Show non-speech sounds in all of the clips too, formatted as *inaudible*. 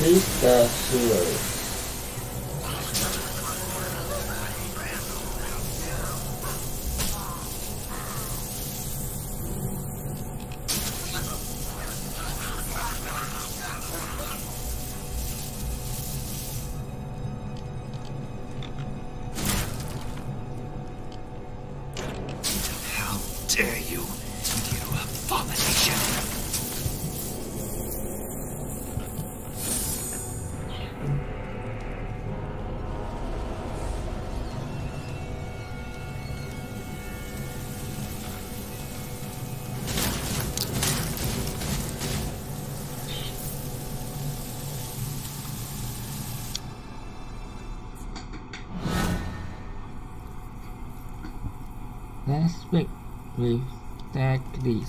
Leave the uh, Let's speak with Teclis.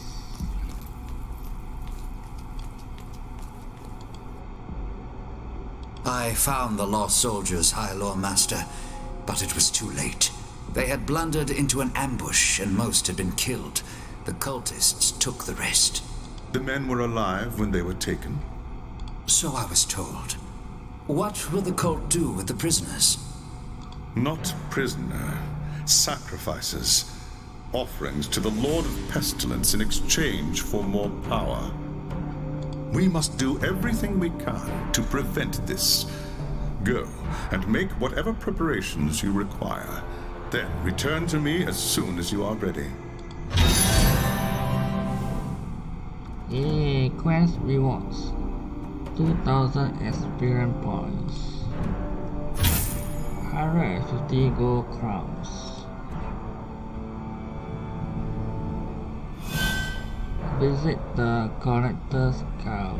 I found the lost soldiers, High Loremaster, but it was too late. They had blundered into an ambush, and most had been killed. The cultists took the rest. The men were alive when they were taken. So I was told. What will the cult do with the prisoners? Not prisoner, sacrifices. Offerings to the Lord of Pestilence in exchange for more power. We must do everything we can to prevent this. Go and make whatever preparations you require. Then return to me as soon as you are ready. Quest rewards. 2000 experience points. 150 gold crowns. Visit the collector's guild.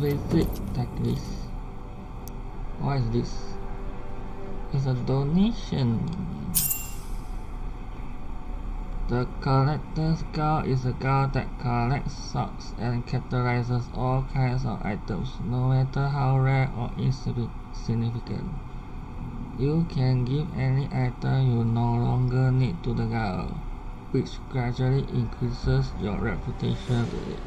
Visit checklist. What is this? It's a donation. The Collector's Guild is a guard that collects, sorts, and categorizes all kinds of items, no matter how rare or insignificant. You can give any item you no longer need to the guard, which gradually increases your reputation with it.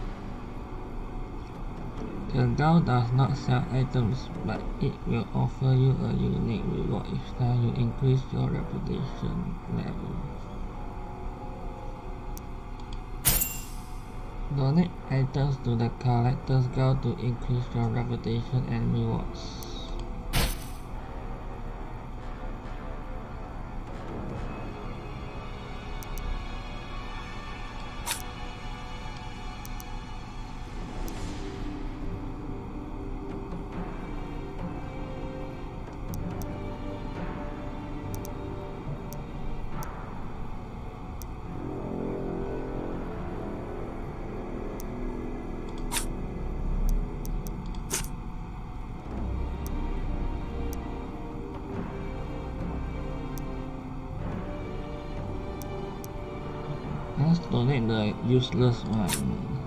The guild does not sell items, but it will offer you a unique reward each time you increase your reputation level. Donate items to the Collector's Guild to increase your reputation and rewards. Let's donate the useless one.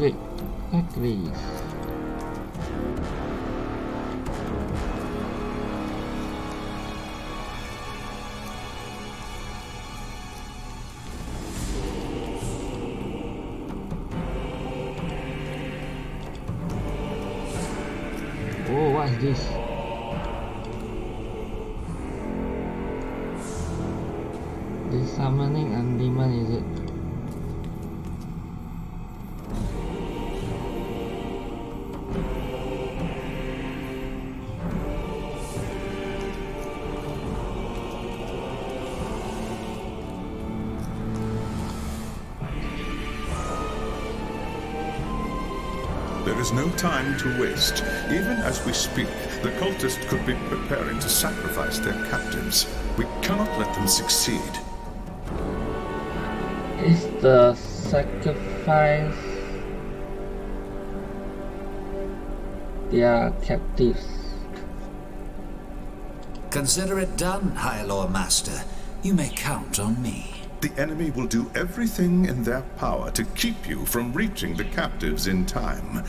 Let's visit. Oh, what is this? This summoning and demon is it? Time to waste. Even as we speak, the cultists could be preparing to sacrifice their captives. We cannot let them succeed. Is the sacrifice their captives? Consider it done, High Loremaster. You may count on me. The enemy will do everything in their power to keep you from reaching the captives in time.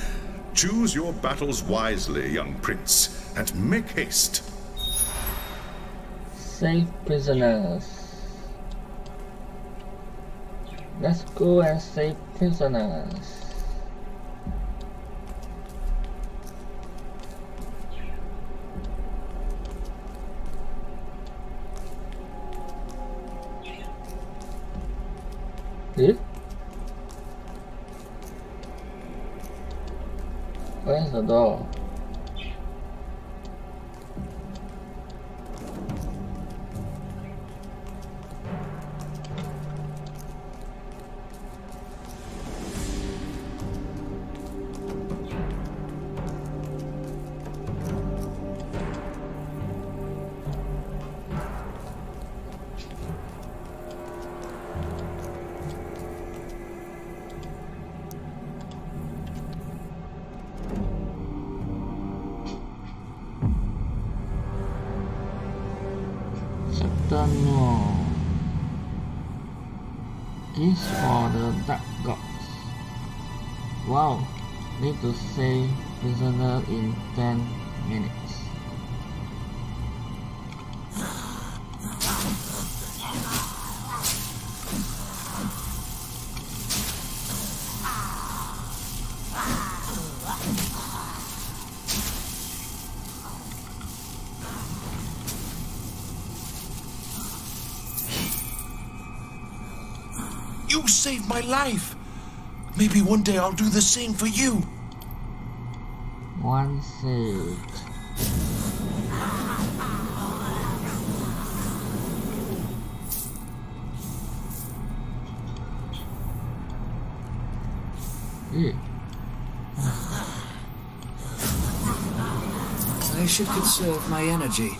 Choose your battles wisely, young prince, and make haste. Save prisoners. Let's go and save prisoners. Eh? 我也想到 Wow, need to save prisoner in 10 minutes. You saved my life. Maybe one day I'll do the same for you. One. Eh, I should conserve my energy.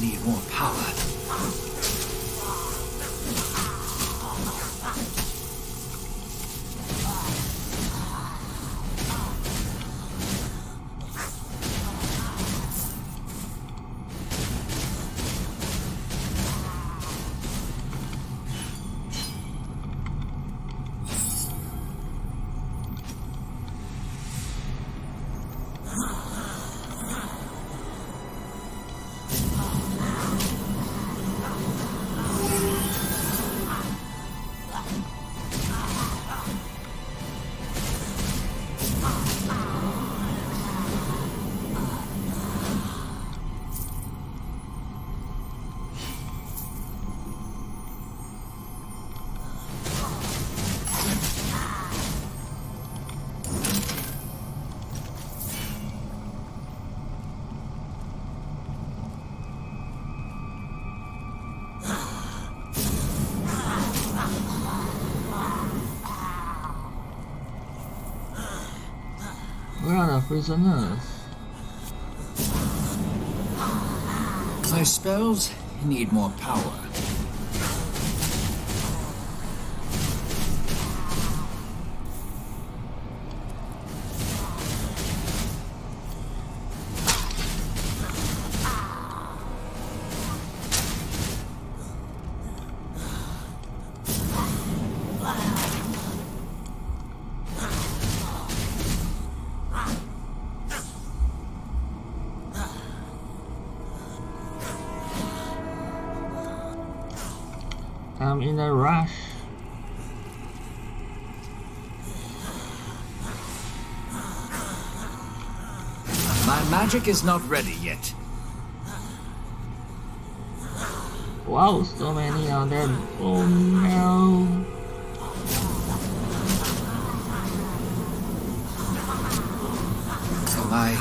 Need more power. Prisoners? My spells need more power. I'm in a rush. My magic is not ready yet. Wow, so many of them. Oh no. I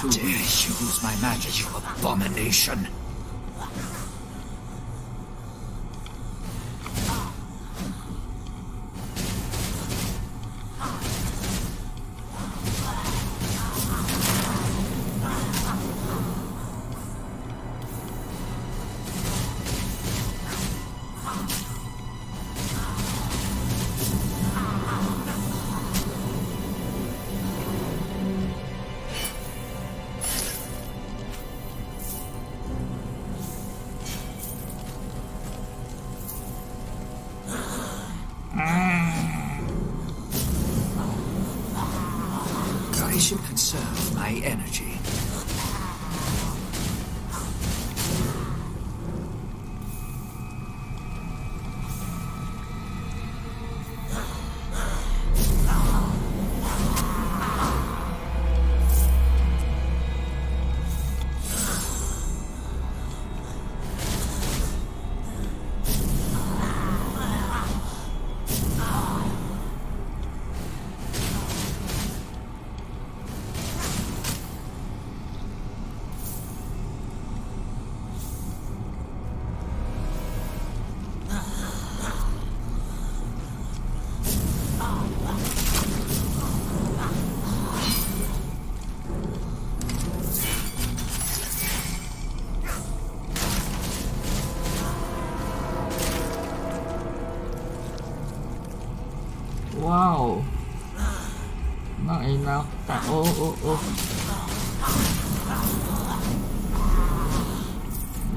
to dare you use my magic, you abomination? Should conserve my energy. Oh, oh.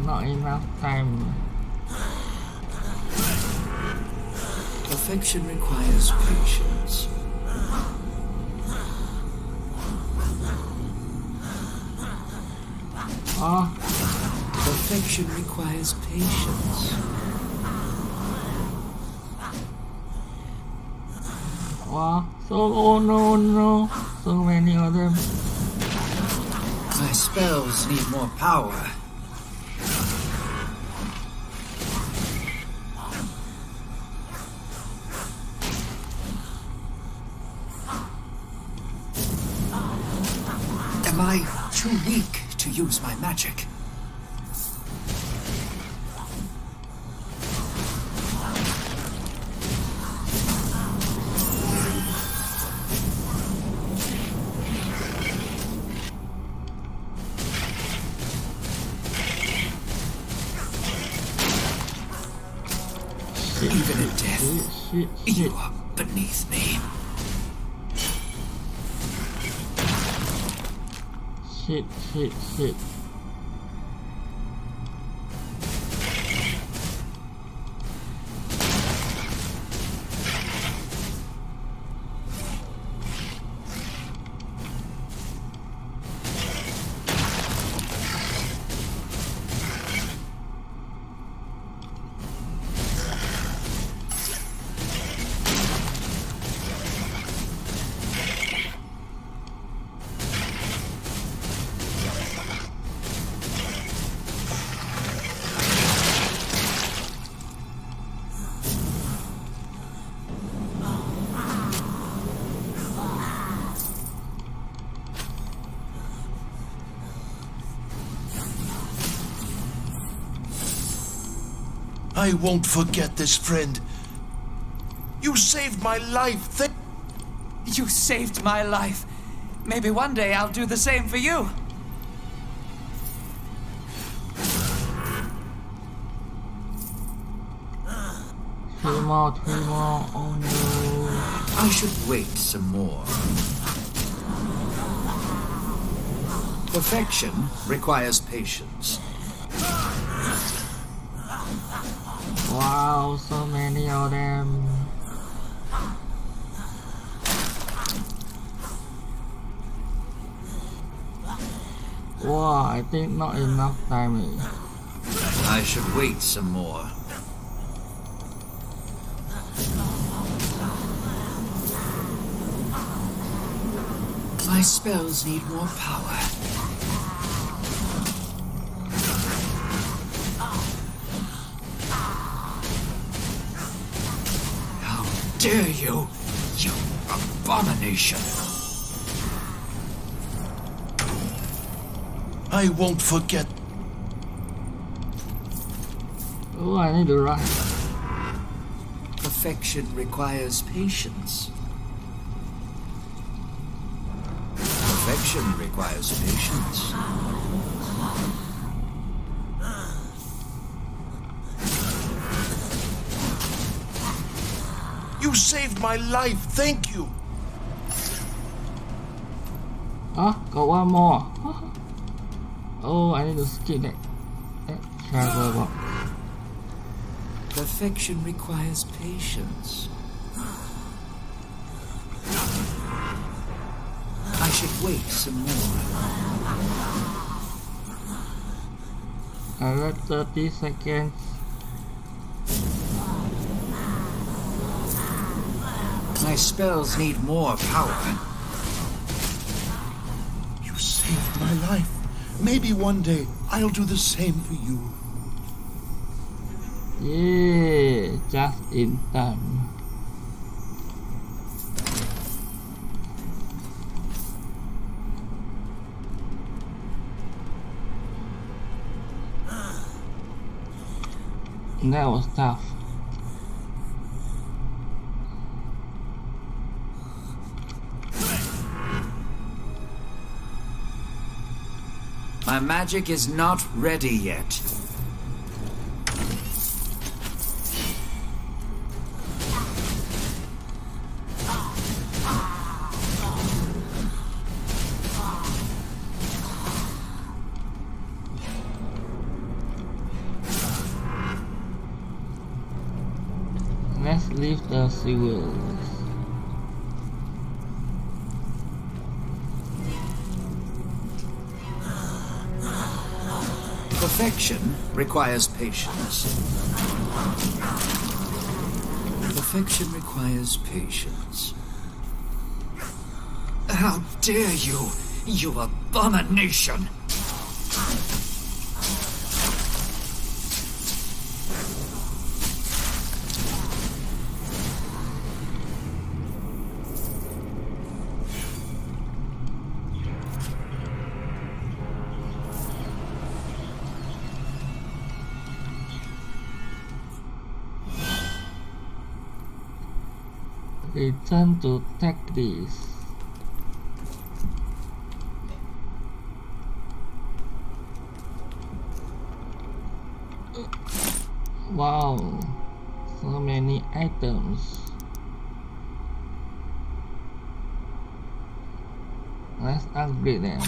Not enough time. Perfection requires patience. Oh, Perfection requires patience. Wow. So, oh no, no. So many of them. My spells need more power. Am I too weak to use my magic? Even in death, you are beneath me. Shit, shit, shit. I won't forget this, friend. You saved my life. Thank You saved my life. Maybe one day I'll do the same for you. Three more, three more. Oh no. I should wait some more. Perfection requires patience. so many of them. Wow, I think not enough damage. I should wait some more. My spells need more power. Dare you, you abomination! I won't forget. Oh, I need to run. Perfection requires patience. Perfection requires patience. Saved my life. Thank you. Ah, got one more. *laughs* Oh, I need to skip that, that travel box. Perfection requires patience. I should wait some more. Another 30 seconds. My spells need more power. You saved my life. Maybe one day I'll do the same for you. Yeah, just in time. That was tough. My magic is not ready yet. Let's leave the sewers. Perfection requires patience. Perfection requires patience. How dare you, you abomination! Return to Teclis. Wow, so many items. Let's upgrade them.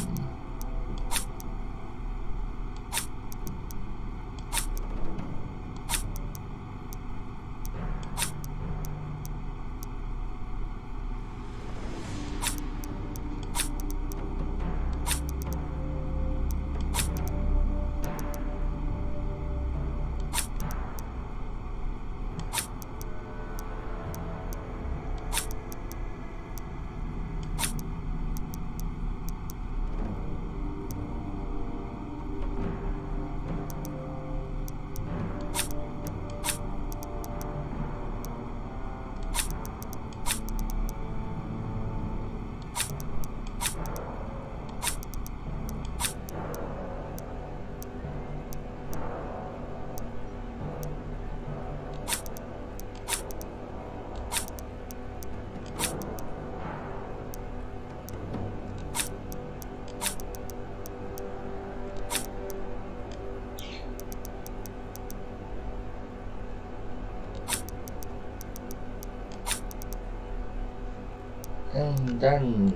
And then,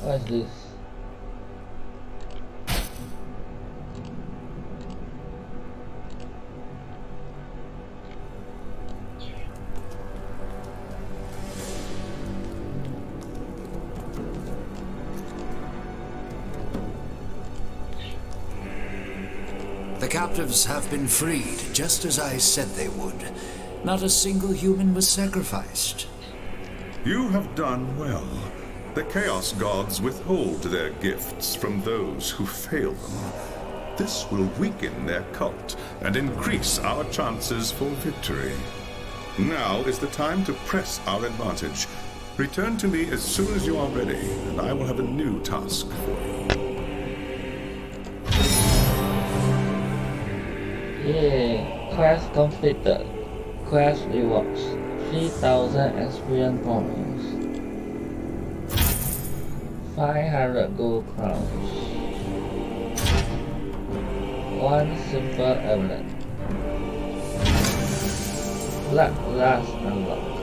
what's this? The captives have been freed, just as I said they would. Not a single human was sacrificed. You have done well. The Chaos Gods withhold their gifts from those who fail them. This will weaken their cult and increase our chances for victory. Now is the time to press our advantage. Return to me as soon as you are ready, and I will have a new task for you. Yay! Quest completed. Quest rewards 3000 experience points. 500 gold crowns. One simple amulet. Blood last unlocked.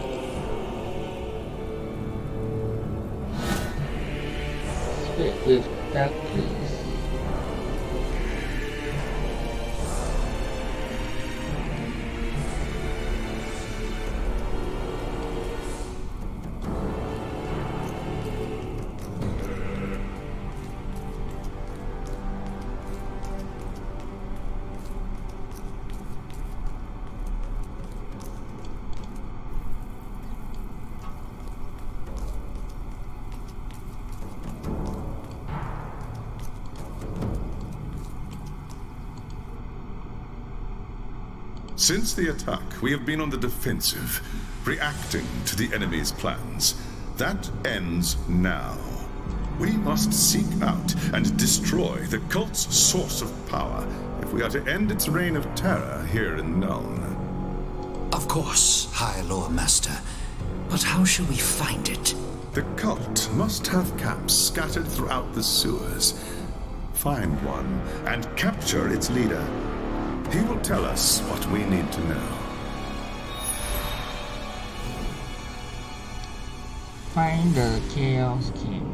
Speak with Dark Since the attack, we have been on the defensive, reacting to the enemy's plans. That ends now. We must seek out and destroy the cult's source of power if we are to end its reign of terror here in Nuln. Of course, High Loremaster. But how shall we find it? The cult must have camps scattered throughout the sewers. Find one and capture its leader. He will tell us what we need to know. Find the Chaos King.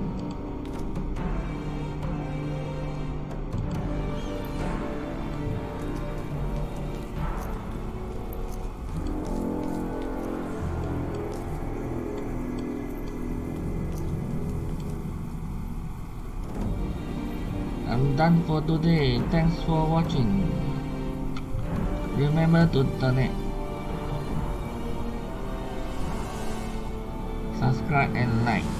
I'm done for today. Thanks for watching. Remember to donate. Subscribe and like.